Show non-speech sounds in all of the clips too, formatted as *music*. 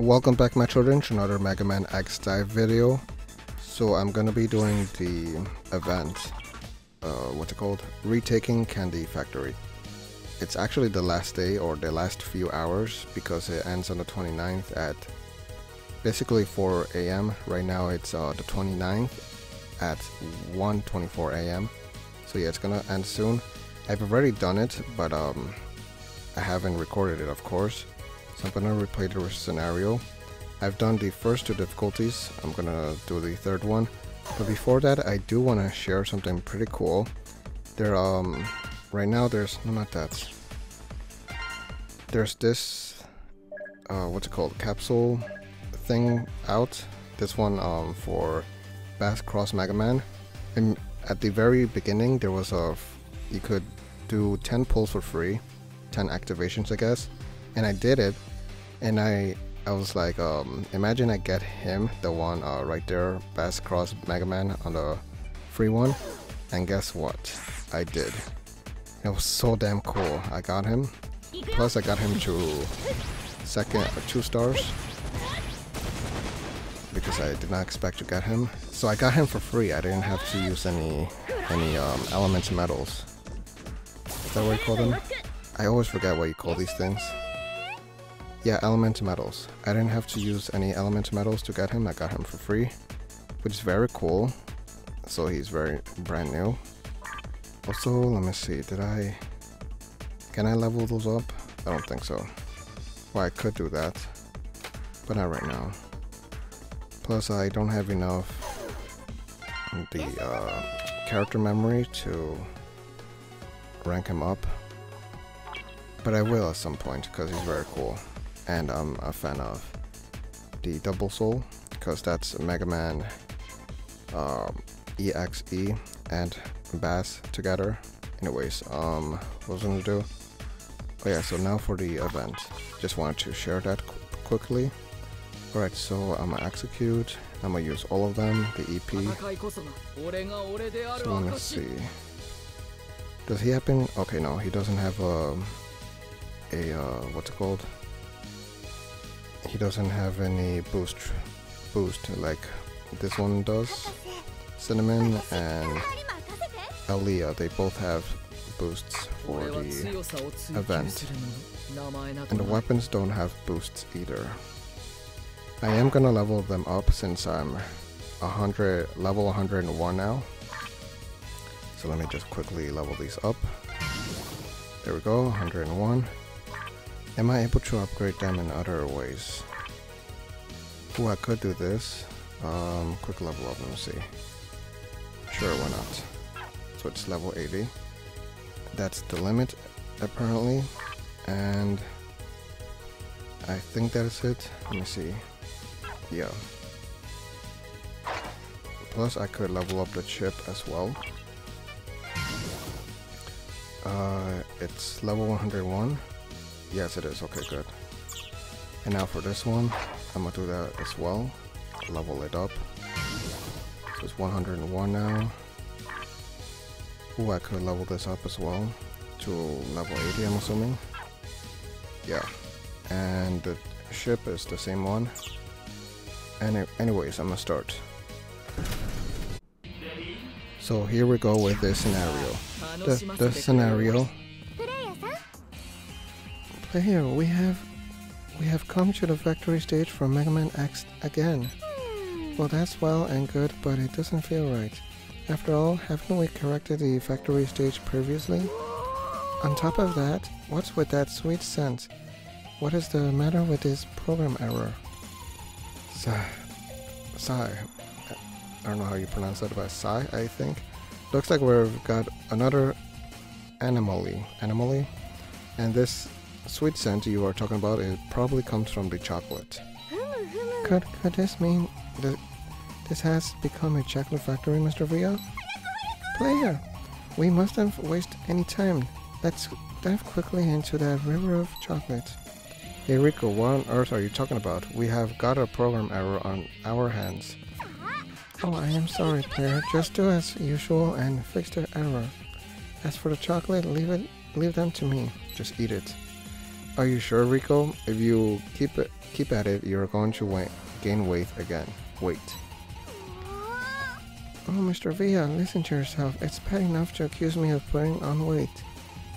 Welcome back my children to another Mega Man X Dive video. So I'm gonna be doing the event, uh, what's it called? Retaking Candy Factory. It's actually the last day or the last few hours because it ends on the 29th at basically 4 a.m. Right now it's uh, the 29th at 1.24 a.m. So yeah, it's gonna end soon. I've already done it, but um, I haven't recorded it of course. So I'm gonna replay the scenario. I've done the first two difficulties. I'm gonna do the third one. But before that, I do want to share something pretty cool. There, um, right now there's no, not that. There's this, uh, what's it called, capsule thing out. This one, um, for Bass Cross Mega Man. And at the very beginning, there was a, you could do 10 pulls for free, 10 activations, I guess. And I did it, and I I was like, um, imagine I get him, the one uh, right there, Bass Cross Mega Man on the free one, and guess what? I did. It was so damn cool. I got him. Plus, I got him to second or two stars because I did not expect to get him. So I got him for free. I didn't have to use any any um, elemental medals. Is that what you call them? I always forget what you call these things. Yeah, element medals. I didn't have to use any element medals to get him. I got him for free, which is very cool. So he's very brand new. Also, let me see. Did I... Can I level those up? I don't think so. Well, I could do that, but not right now. Plus, I don't have enough the uh, character memory to rank him up. But I will at some point because he's very cool and I'm a fan of the Double Soul because that's Mega Man um, EXE and Bass together. Anyways, um, what was I gonna do? Oh yeah, so now for the event. Just wanted to share that qu quickly. Alright, so I'm gonna execute. I'm gonna use all of them, the EP. So let me see. Does he happen? Okay, no, he doesn't have a, a uh, what's it called? He doesn't have any boost boost like this one does. Cinnamon and Alia, they both have boosts for the event. And the weapons don't have boosts either. I am gonna level them up since I'm 100 level 101 now. So let me just quickly level these up. There we go, 101. Am I able to upgrade them in other ways? Oh, I could do this. Um, quick level up, let me see. Sure, why not? So it's level 80. That's the limit, apparently. And I think that is it. Let me see. Yeah. Plus, I could level up the chip as well. Uh, it's level 101. Yes, it is. Okay, good. And now for this one, I'm gonna do that as well. Level it up. So it's 101 now. Ooh, I could level this up as well to level 80, I'm assuming. Yeah. And the ship is the same one. And anyways, I'm gonna start. So here we go with this scenario. The, the scenario here we have we have come to the factory stage for Mega Man X again. Well, that's well and good, but it doesn't feel right. After all, haven't we corrected the factory stage previously? On top of that, what's with that sweet scent? What is the matter with this program error? Sigh. Sigh. I don't know how you pronounce that, but sigh, I think. Looks like we've got another anomaly. Anomaly? And this sweet scent you are talking about, it probably comes from the chocolate. Mm-hmm. Could, could this mean that this has become a chocolate factory, Mr. Via? Player, we mustn't waste any time. Let's dive quickly into that river of chocolate. Hey Rico, what on earth are you talking about? We have got a program error on our hands. Oh, I am sorry, player. Just do as usual and fix the error. As for the chocolate, leave it, leave them to me. Just eat it. Are you sure, Rico? If you keep it, keep at it, you're going to gain weight again. Wait. Oh, Mr. Villa, listen to yourself. It's bad enough to accuse me of putting on weight.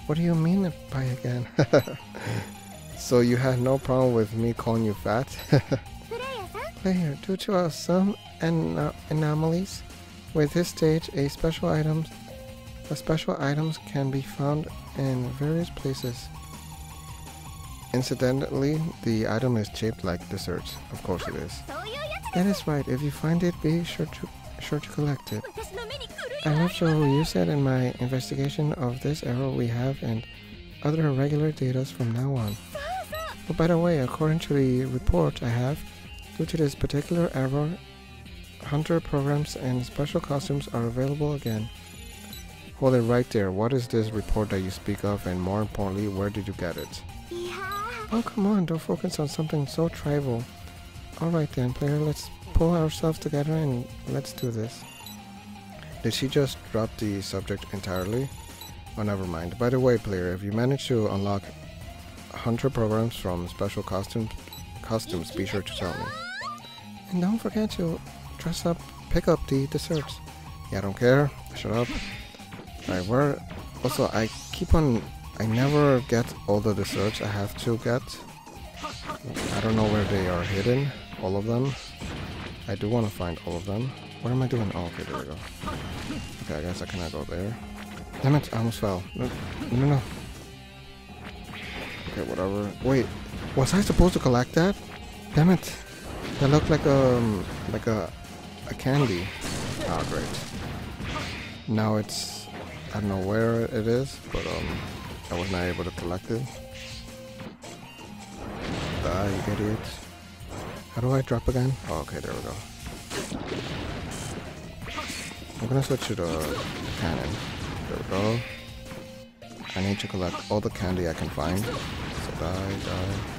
What do you mean by again? *laughs* so you had no problem with me calling you fat? *laughs* Player, due to uh, some an- anomalies with this stage, a special items, a special items can be found in various places. Incidentally, the item is shaped like desserts. Of course it is. That is right. If you find it, be sure to sure to collect it. I love to you said in my investigation of this error we have and other irregular data from now on. But by the way, according to the report I have, due to this particular error, hunter programs and special costumes are available again. Hold it right there. What is this report that you speak of and more importantly, where did you get it? Oh, come on, don't focus on something so trivial. Alright then, player, let's pull ourselves together and let's do this. Did she just drop the subject entirely? Oh, never mind. By the way, player, if you manage to unlock hunter programs from special costumes, costumes, be sure to tell me. And don't forget to dress up, pick up the desserts. Yeah, I don't care. Shut up. Alright, where... Also, I keep on... I never get all the desserts I have to get. I don't know where they are hidden, all of them. I do want to find all of them. What am I doing? Oh, okay, there we go. Okay, I guess I cannot go there. Damn it, I almost fell. No, no, no. Okay, whatever. Wait, was I supposed to collect that? Damn it. That looked like a, um, like a, a candy. Ah, oh, great. Now it's, I don't know where it is, but um, I was not able to collect it. Ah, you idiot. How do I drop again? Oh, okay, there we go. I'm gonna switch to the cannon. There we go. I need to collect all the candy I can find. So die, die.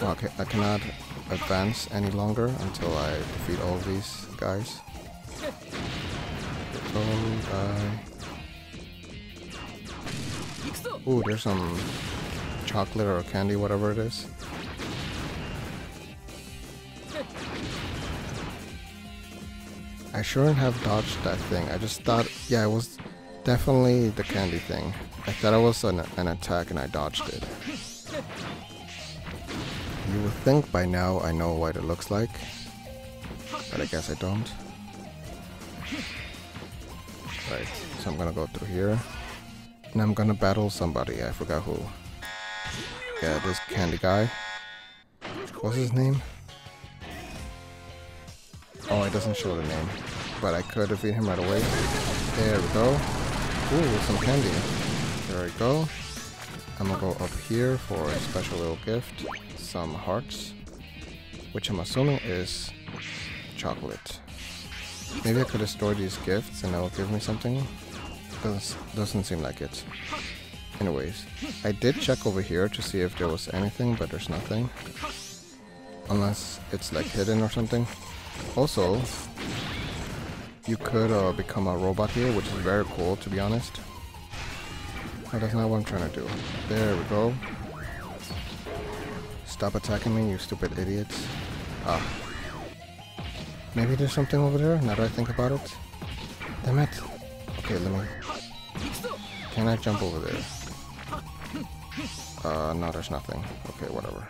Oh, okay, I cannot advance any longer until I defeat all these guys. Go, die. Ooh, there's some chocolate or candy, whatever it is. I shouldn't have dodged that thing. I just thought, yeah, it was definitely the candy thing. I thought it was an, an attack and I dodged it. You would think by now I know what it looks like, but I guess I don't. Right, so I'm gonna go through here, and I'm gonna battle somebody, I forgot who. Yeah, this candy guy. What's his name? Oh, it doesn't show the name. But I could defeat him right away. There we go. Ooh, some candy. There we go. I'm gonna go up here for a special little gift. Some hearts. Which I'm assuming is chocolate. Maybe I could destroy these gifts and they'll give me something. Doesn't, doesn't seem like it. Anyways, I did check over here to see if there was anything, but there's nothing. Unless it's like hidden or something. Also, you could uh, become a robot here, which is very cool to be honest. That's not what I'm trying to do. There we go. Stop attacking me, you stupid idiots. Ah. Maybe there's something over there, now that I think about it. Damn it. Okay, let me... Can I jump over there? Uh, no, there's nothing. Okay, whatever.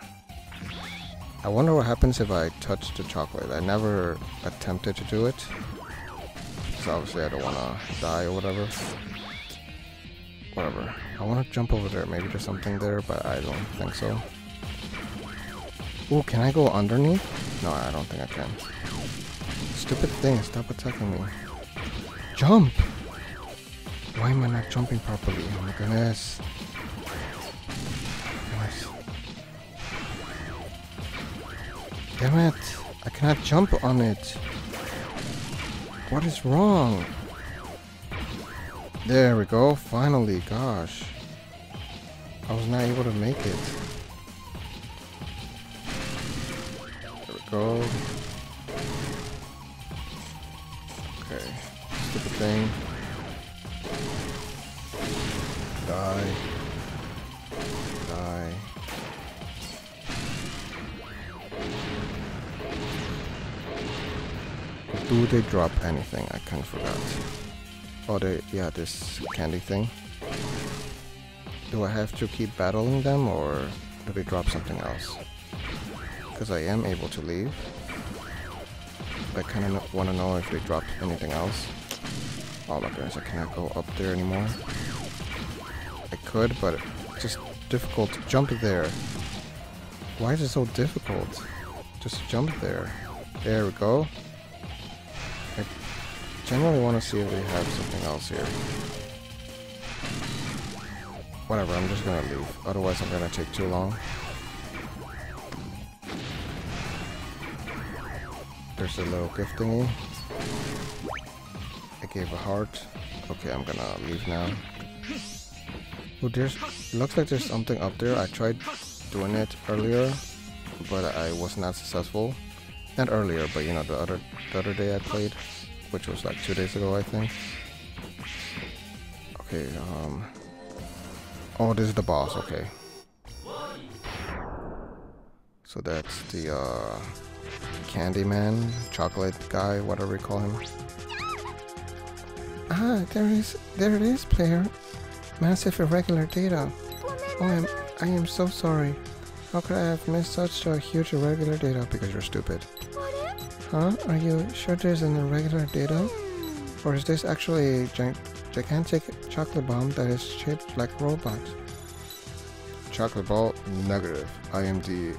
I wonder what happens if I touch the chocolate. I never attempted to do it. So obviously I don't want to die or whatever. Whatever. I want to jump over there. Maybe there's something there, but I don't think so. Ooh, can I go underneath? No, I don't think I can. Stupid thing, stop attacking me. Jump! Why am I not jumping properly? Oh my goodness. Damn it! I cannot jump on it. What is wrong? There we go, finally, gosh. I was not able to make it. There we go. Okay, stupid thing. They drop anything? I kind of forgot. Oh, they, yeah, this candy thing. Do I have to keep battling them or do they drop something else? Because I am able to leave. I kind of want to know if they drop anything else. Oh my goodness, I cannot go up there anymore. I could, but it's just difficult to jump there. Why is it so difficult? Just jump there. There we go. Generally want to see if we have something else here. Whatever, I'm just gonna leave. Otherwise I'm gonna take too long. There's a little gift thingy. I gave a heart. Okay, I'm gonna leave now. Oh, there's... Looks like there's something up there. I tried doing it earlier, but I was not successful. Not earlier, but you know, the other, the other day I played, which was like two days ago, I think. Okay, um... Oh, this is the boss, okay. So that's the uh, Candyman, chocolate guy, whatever you call him. Ah, there is, there it is, player. Massive irregular data. Oh, I'm, I am so sorry. How could I have missed such a huge irregular data? Because you're stupid. Huh? Are you sure there's an irregular data? Or is this actually a gigantic chocolate bomb that is shaped like robot. Chocolate ball, negative. I am the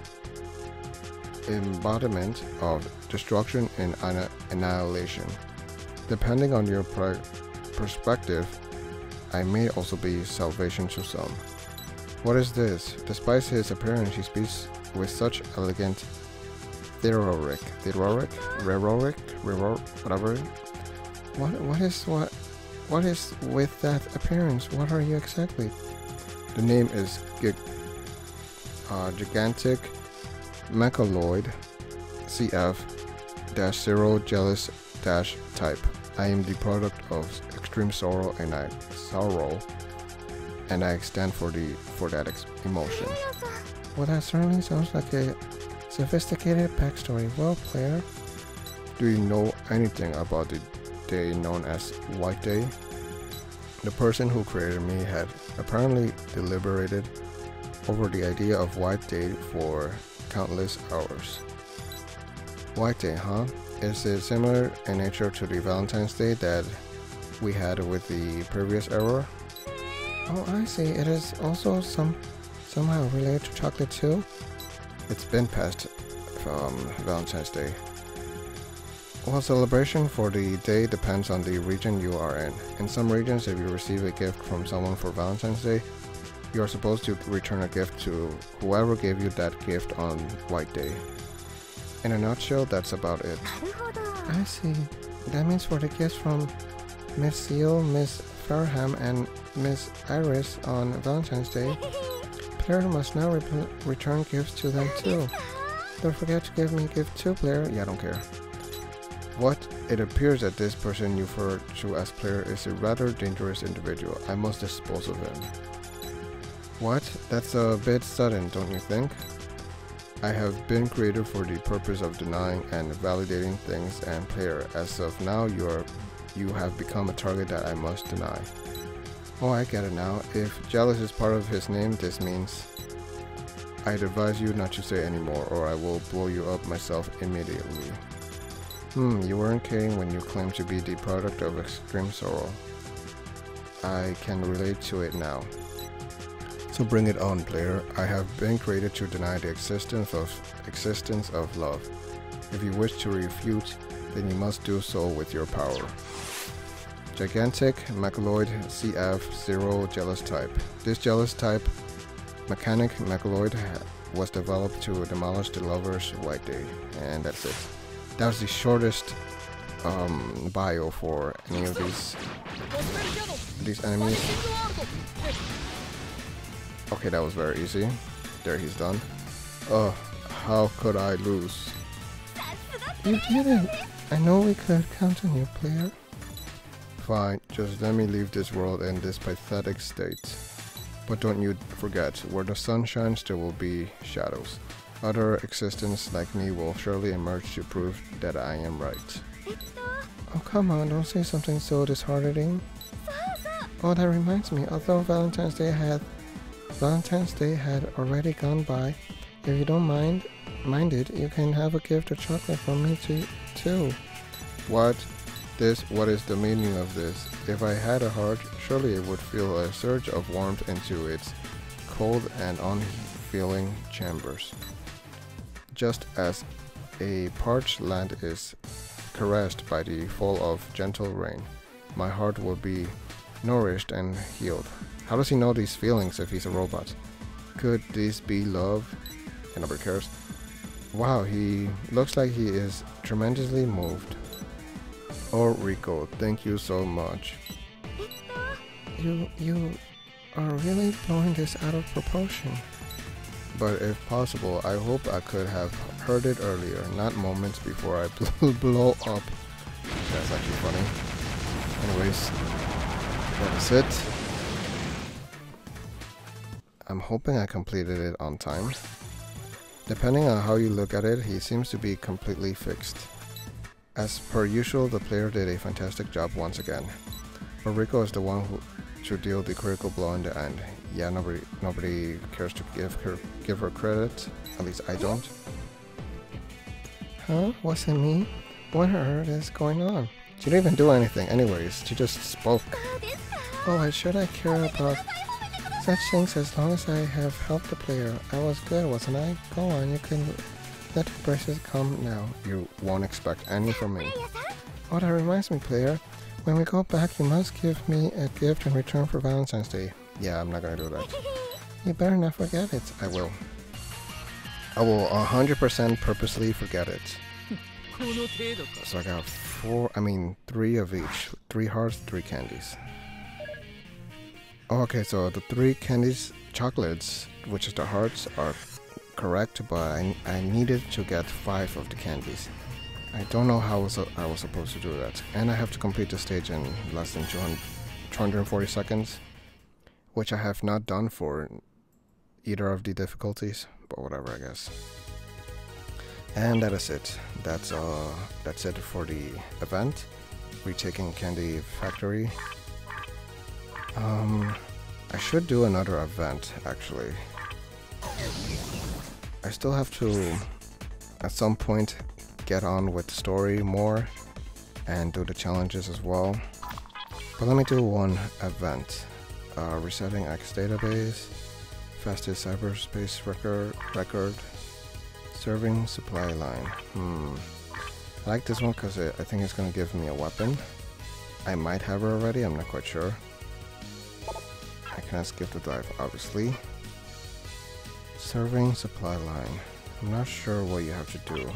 embodiment of destruction and annihilation. Depending on your perspective, I may also be salvation to some. What is this? Despite his appearance, he speaks with such elegant theoric, theoric, rhetoric, rhetoric, whatever. What, what is what? What is with that appearance? What are you exactly? The name is Gig uh, Gigantic Mechaloid CF dash zero Jealous dash type. I am the product of extreme sorrow and I sorrow and I stand for the for that emotion. Well that certainly sounds like a sophisticated backstory. Well player. Do you know anything about the day known as White Day. The person who created me had apparently deliberated over the idea of White Day for countless hours. White Day, huh? Is it similar in nature to the Valentine's Day that we had with the previous era? Oh, I see. It is also some somehow related to chocolate too? It's been past um, Valentine's Day. Well, celebration for the day depends on the region you are in. In some regions, if you receive a gift from someone for Valentine's Day, you are supposed to return a gift to whoever gave you that gift on White Day. In a nutshell, that's about it. I see. That means for the gifts from Miss Ciel, Miss Farham, and Miss Iris on Valentine's Day, player must now re return gifts to them too. Don't forget to give me gift too, player. Yeah, I don't care. What? It appears that this person you refer to as player is a rather dangerous individual. I must dispose of him. What? That's a bit sudden, don't you think? I have been created for the purpose of denying and validating things and player. As of now, you are you have become a target that I must deny. Oh, I get it now. If jealous is part of his name, this means I'd advise you not to say anymore or I will blow you up myself immediately. Hmm, you weren't kidding when you claimed to be the product of extreme sorrow. I can relate to it now. So bring it on, player. I have been created to deny the existence of existence of love. If you wish to refute, then you must do so with your power. Gigantic Mechaloid CF0 Jealous Type. This jealous type mechanic Mechaloid was developed to demolish the lover's white day. And that's it that was the shortest um, bio for any of these these enemies. Okay, that was very easy. There, he's done. Uh, how could I lose? You didn't. I know we could count on you, player. Fine, just let me leave this world in this pathetic state. But don't you forget, where the sun shines, there will be shadows. Other existence like me will surely emerge to prove that I am right. Oh, come on, don't say something so disheartening. Oh, that reminds me, although Valentine's Day had Valentine's Day had already gone by, if you don't mind mind it, you can have a gift of chocolate from me to, too. What? This what is the meaning of this? If I had a heart, surely it would feel a surge of warmth into its cold and unfeeling chambers. Just as a parched land is caressed by the fall of gentle rain, my heart will be nourished and healed. How does he know these feelings if he's a robot? Could this be love? And nobody cares. Wow, he looks like he is tremendously moved. Oh, Rico, thank you so much. You, you are really blowing this out of proportion. But if possible, I hope I could have heard it earlier, not moments before I *laughs* blow up. That's actually funny. Anyways, that is it. I'm hoping I completed it on time. Depending on how you look at it, he seems to be completely fixed. As per usual, the player did a fantastic job once again. Rico is the one who should deal the critical blow in the end. Yeah, nobody nobody cares to give her give her credit. At least I don't. Huh? What's it mean? What on earth is going on? She didn't even do anything. Anyways, she just spoke. Oh, why should I care about such things as long as I have helped the player? I was good, wasn't I? Go on, you can the braces come now. You won't expect any from me. Oh, that reminds me, player. When we go back, you must give me a gift in return for Valentine's Day. Yeah, I'm not gonna do that. You better not forget it. I will. I will 100% purposely forget it. So I got four, I mean, three of each. Three hearts, three candies. Okay, so the three candies, chocolates, which is the hearts, are correct, but I, I needed to get five of the candies. I don't know how I was supposed to do that. And I have to complete the stage in less than 200, 240 seconds, which I have not done for either of the difficulties, but whatever, I guess. And that is it. That's uh that's it for the event. Retaking Candy Factory. Um I should do another event actually. I still have to at some point get on with the story more and do the challenges as well. But let me do one event. Uh, resetting X database, fastest cyberspace record, record Severing supply line. Hmm. I like this one because I think it's going to give me a weapon. I might have her already, I'm not quite sure. I cannot skip the dive, obviously. Severing supply line. I'm not sure what you have to do.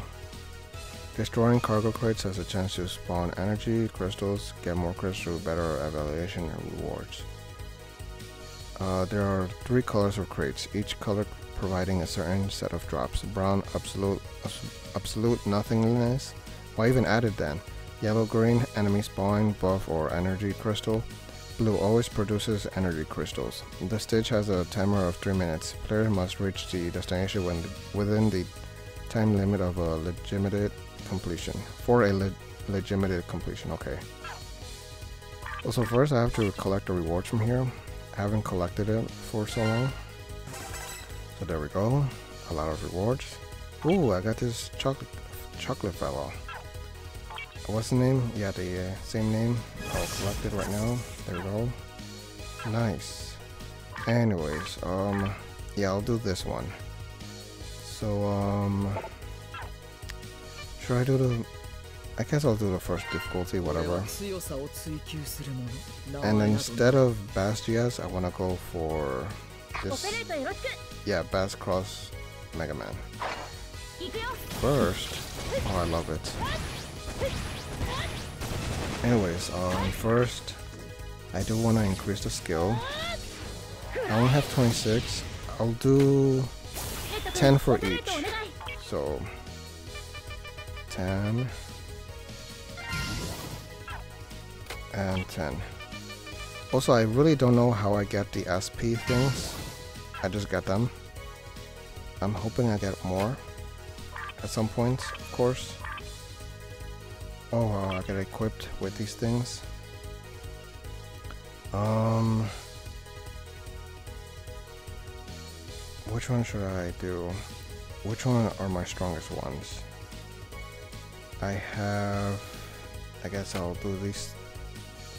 Destroying cargo crates has a chance to spawn energy, crystals, get more crystals, better evaluation and rewards. Uh, there are three colors of crates. Each color providing a certain set of drops. Brown, absolute, absolute nothingness. Why even add it then? Yellow, green, enemy spawn, buff, or energy crystal. Blue always produces energy crystals. The stage has a timer of 3 minutes. Player must reach the destination when, within the time limit of a legitimate completion. For a le legitimate completion, okay. Also first I have to collect the rewards from here. I haven't collected it for so long. So there we go. A lot of rewards. Ooh, I got this chocolate chocolate fellow. What's the name? Yeah, the uh, same name. I'll collect it right now. There we go. Nice. Anyways, um, yeah, I'll do this one. So, um, should I do the? I guess I'll do the first difficulty, whatever. And instead of Bass GS, I want to go for this. Yeah, Bass Cross Mega Man. First, oh I love it. Anyways, um, first, I do want to increase the skill. I only have 26. I'll do 10 for each. So, 10 and 10. Also, I really don't know how I get the SP things. I just get them. I'm hoping I get more at some point, of course. Oh wow, I get equipped with these things. Um, which one should I do? Which one are my strongest ones? I have, I guess I'll do these,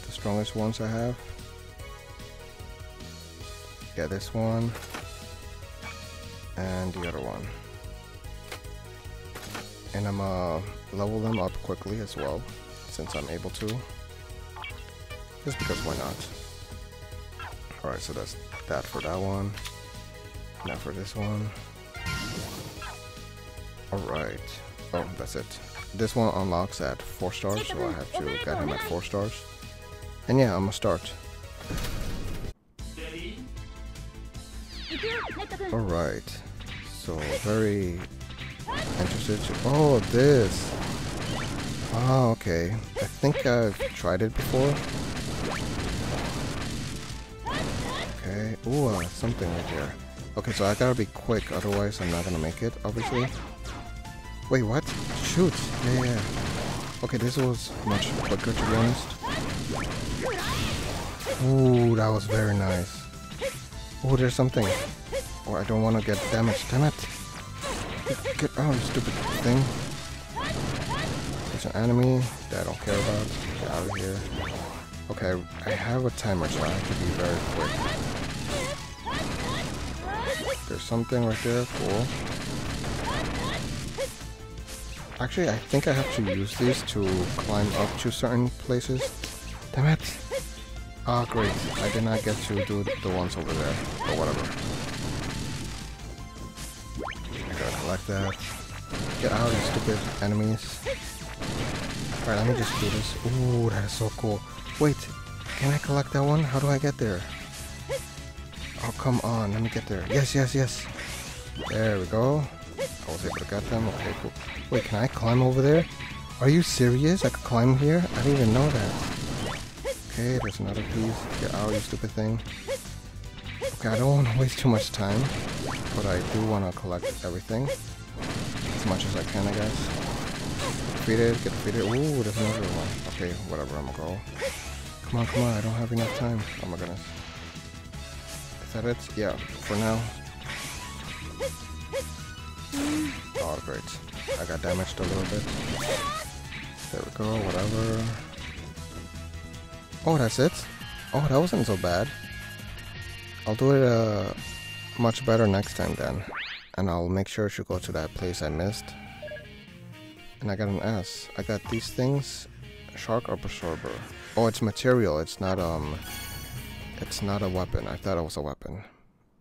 the strongest ones I have. Yeah, this one, and the other one. And I'm uh, level them up quickly as well, since I'm able to. Just because why not? Alright, so that's that for that one. Now for this one. Alright. Oh, that's it. This one unlocks at 4 stars, so I have to get him at 4 stars. And yeah, I'm gonna start. Alright. So, very interested to... Oh, this! Oh, okay. I think I've tried it before. Ooh, uh, something right here. Okay, so I gotta be quick, otherwise I'm not gonna make it, obviously. Wait, what? Shoot! Yeah, yeah. Okay, this was much quicker, to be honest. Ooh, that was very nice. Oh, there's something. Oh, I don't want to get damaged. Damn it! Get, out, stupid thing. There's an enemy that I don't care about. Get out of here. Okay, I have a timer, so I have to be very quick. There's something right there. Cool. Actually, I think I have to use these to climb up to certain places. Damn it! Ah, great. I did not get to do the ones over there. But whatever. I gotta collect that. Get out, you stupid enemies. Alright, let me just do this. Ooh, that is so cool. Wait, can I collect that one? How do I get there? Oh, come on. Let me get there. Yes, yes, yes. There we go. I was able to get them. Okay, cool. Wait, can I climb over there? Are you serious? I could climb here? I didn't even know that. Okay, there's another piece. Get out, you stupid thing. Okay, I don't want to waste too much time, but I do want to collect everything. As much as I can, I guess. Defeated, get defeated. Ooh, there's another one. Okay, whatever, I'm gonna go. Come on, come on, I don't have enough time. Oh my goodness. Yeah, for now. Oh, great. I got damaged a little bit. There we go, whatever. Oh, that's it? Oh, that wasn't so bad. I'll do it uh, much better next time then. And I'll make sure to go to that place I missed. And I got an S. I got these things. Shark or absorber. Oh, it's material. It's not, um... It's not a weapon. I thought it was a weapon.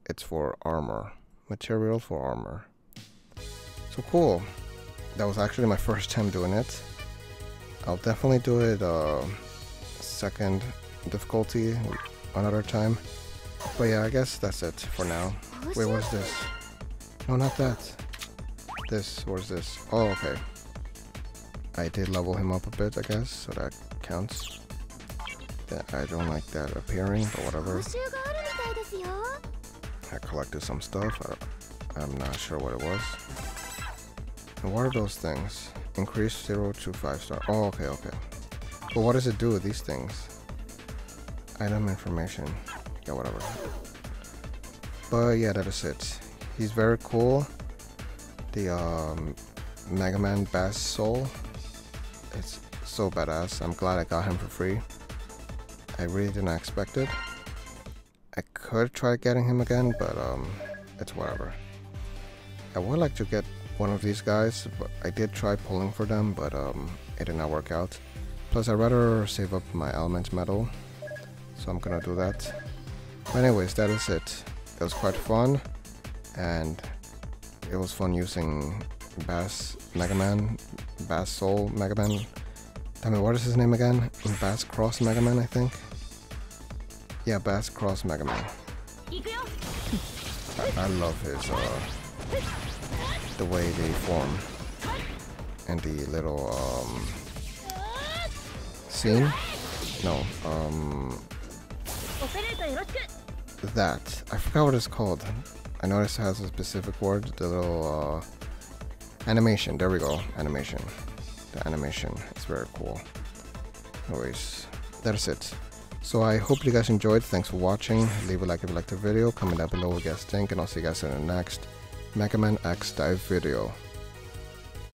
It's for armor. Material for armor. So cool. That was actually my first time doing it. I'll definitely do it uh, second difficulty another time. But yeah, I guess that's it for now. Wait, what's this? No, not that. This, what is this? Oh, okay. I did level him up a bit, I guess, so that counts. Yeah, I don't like that appearing, but whatever. I collected some stuff. I, I'm not sure what it was. And what are those things? Increase 0 to 5 star. Oh, okay, okay. But what does it do with these things? Item information. Yeah, whatever. But yeah, that is it. He's very cool. The um, Mega Man Bass Soul. It's so badass. I'm glad I got him for free. I really didn't expect it. I could try getting him again, but um, it's whatever. I would like to get one of these guys. But I did try pulling for them, but um, it did not work out. Plus, I'd rather save up my element metal, so I'm gonna do that. But anyways, that is it. It was quite fun, and it was fun using Bass Mega Man, Bass Soul Mega Man. I mean, what is his name again? Bass Cross Mega Man, I think. Yeah, Bass Cross Mega Man. I, I love his uh, the way they form and the little um, scene. No, um, that. I forgot what it's called. I noticed it has a specific word. The little uh, animation. There we go. Animation. The animation is very cool. Anyways, that's it. So I hope you guys enjoyed. Thanks for watching. Leave a like if you liked the video. Comment down below what you guys think. And I'll see you guys in the next Mega Man X Dive video.